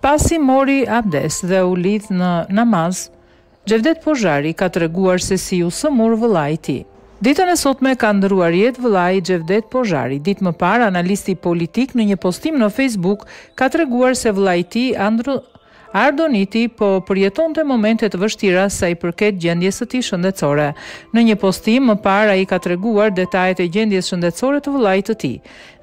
Pasi mori abdes dhe u lidh në namaz, Xhevdet Pozhari ka treguar se si u sëmur vëllai i tij. Ditën e sotme ka ndërruar jetë vëllai i Xhevdet Pozhari. Ditë më parë, analisti politik në një postim në Facebook ka treguar se vëllai i tij, Andro, Ardoniti po përjetonte momente të vështira sa i përket gjendjes së tij shëndetësore. Në një postim më parë ai ka treguar detajet e gjendjes shëndetësore të vëllait të tij.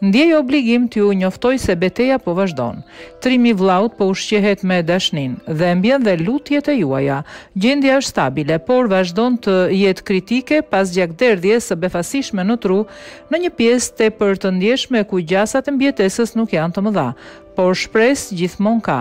Ndjej obligim t'ju njoftoj se beteja po vazhdon. Trimi i vllaut po ushqehet me dashninë, dhembjen dhe lutjet e juaja. Gjendja është stabile, por vazhdon të jetë kritike pas gjakderdhjes së befasishme në tru në një pjesë tepër të ndjeshme ku gjasat e mbijetesës nuk janë të mëdha, Por shpresë gjithmonë ka.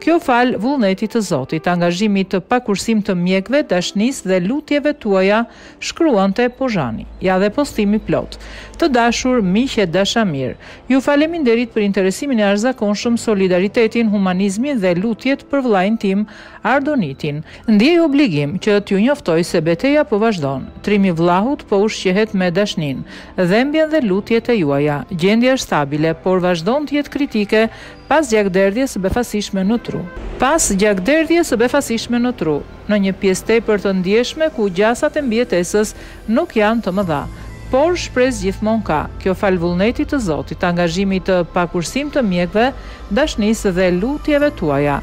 Kjo falë vullnetit të Zotit, angazhimit të pakursim të mjekëve, dashnisë dhe lutjeve tuaja, shkruante Pozhari. Ja dhe postimi i plotë. Të dashur miq e dashamirë, ju faleminderit për interesimin e jashtëzakonshëm, solidaritetin, humanizmin dhe lutjet për vëllain tim, Ardonitin, ndjej obligim që t'ju njoftoj se beteja po vazhdon, trimi i vllahut po ushqehet me dashninë, dhembjen dhe lutjet e juaja, gjendja është stabile, por vazhdon të jetë kritike pas gjakderdhjes së befasishme në tru. Pas gjakderdhjes së befasishme në tru, në një pjesë tepër të ndjeshme ku gjasat e mbijetesës nuk janë të mëdha, por shpresë gjithmonë ka, kjo falë vullnetit të Zotit, angazhimit të pakursim të mjekëve, dashnisë dhe lutjeve tuaja.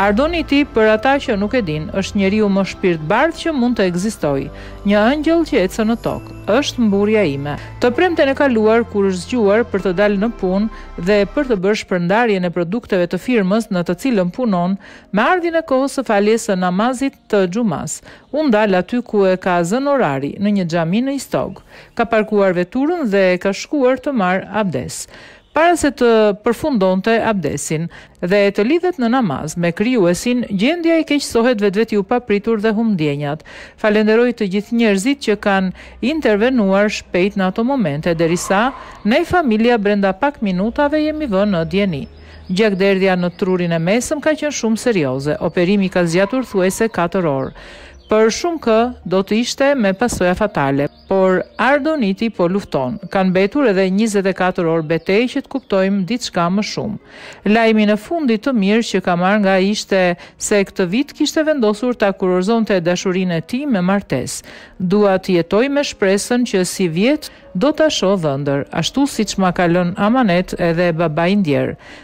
Ardoniti, për ata që nuk e dinë, është njeriu më shpirtbardhë që mund të ekzistojë. Një engjëll që ecën në tokë. Është mburrja ime. Të premten e kaluar, kur është zgjuar për të dalë në punë dhe për të bërë shpërndarjen e produkteve të firmës në të cilën punon, me ardhjen e kohës së faljes së namazit të xhumasë, u ndal aty ku e ka zënë orari, në një xhami në Istog. Ka parkuar veturën dhe ka shkuar të marrë abdes. Para se të përfundonte abdesin dhe të lidhet në namaz me Krijuesin, gjendja i keqësohet vetvetiu papritur dhe humb ndjenjat. Falenderoj të gjithë njerëzit që kanë intervenuar shpejt në ato momente derisa ne familja brenda pak minutave jemi vënë në dijeni. Gjakderdhja në trurin e mesëm ka qenë shumë serioze, operimi ka zgjatur thuajse katër orë. Për shumëkënd do të ishte me pasoja fatale. Por Ardoniti po lufton. Kanë mbetur edhe njëzet e katër orë betejë që të kuptojmë diçka më shumë. Lajmin e fundit të mirë që kam marrë nga ai ishte se këtë vit kishte vendosur ta kurorëzonte dashurinë e tij me martesë. Dua të jetoj me shpresën që sivjet do ta shoh dhëndër, ashtu siç ma ka lënë amanet edhe babai i ndjerë.